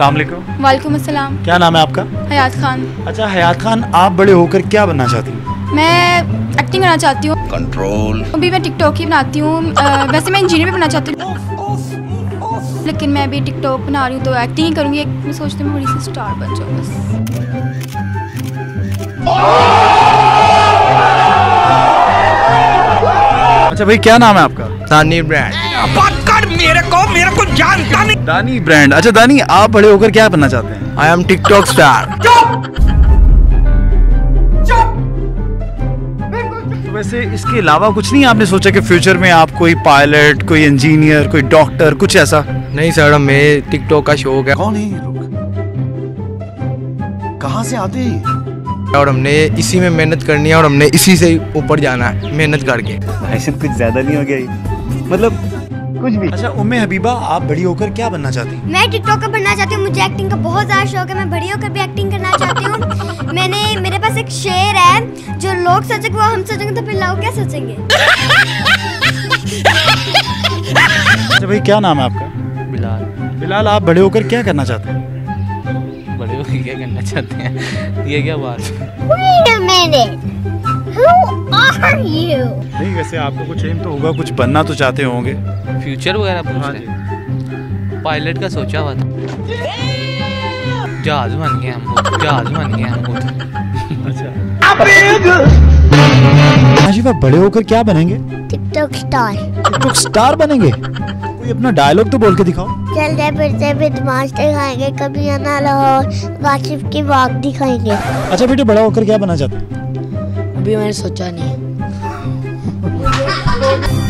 सलामकुम वालेकुम। अस्सलाम। क्या नाम है आपका? हयात खान। अच्छा हयात खान आप बड़े होकर क्या बनना चाहती हैं? मैं एक्टिंग करना चाहती हूँ। कंट्रोल अभी मैं टिकटॉक ही बनाती हूँ। वैसे मैं इंजीनियर भी बनना चाहती हूँ। लेकिन मैं अभी टिकटॉक बना रही हूँ तो एक्टिंग ही करूँगी। एक- मैं सोचती हूँ बड़ी सी स्टार बन जाऊँ बस। अच्छा भाई क्या नाम है आपका? सानी ब्रांड कर मेरे को मेरे को जानता नहीं। दानी ब्रांड अच्छा दानी आप बड़े होकर क्या बनना चाहते हैं? आई एम टिकटॉक स्टार तो वैसे इसके अलावा कुछ नहीं आपने सोचा कि फ्यूचर में आप कोई पायलट कोई इंजीनियर कोई डॉक्टर कुछ ऐसा? नहीं सर हमें टिकटॉक का शौक है। कौन है ये लोग? कहाँ से आते हैं और हमने इसी में मेहनत करनी है और हमने इसी से ऊपर जाना है मेहनत करके। ऐसे कुछ ज़्यादा नहीं हो गया ये? मतलब कुछ भी। अच्छा उम्मे हबीबा आप बड़ी होकर क्या बनना चाहती हैं? मैं टिकटॉकर बनना चाहती हूँ मुझे एक्टिंग का बहुत ज़्यादा शौक है मैं बड़ी होकर भी एक्टिंग करना चाहती हूँ। मैंने मेरे पास एक शेर है जो लोग सोचेंगे वो हम सोचेंगे तो फिर लोग क्या सोचेंगे? अच्छा भाई क्या नाम है आपका? बिलाल। बिलाल आप बड़े होकर क्या करना चाहते हैं? बड़े हो के क्या करना चाहते हैं? ये क्या बात है? Wait a minute. Who are you? नहीं वैसे आपका कुछ एम तो होगा कुछ बनना तो चाहते होंगे। फ्यूचर वगैरह पूछ हाँ रहे पायलट का सोचा हुआ था। जहाज़ बन गए हम जहाज़ बन गए हम आशिफ आप बड़े होकर क्या बनेंगे? टिकटॉक स्टार टिकटॉक स्टार बनेंगे? कोई अपना डायलॉग तो बोल के दिखाओ। चलते फिरते बदमाश दिखाएँगे कभी आना लाहौर वाकिफ की वाक दिखाएँगे। अच्छा बेटे बड़ा होकर क्या बनना चाहते? अभी मैंने सोचा नहीं। 哈哈。